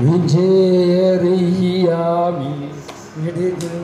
വിജയറിയാമി ഇടിതിൽ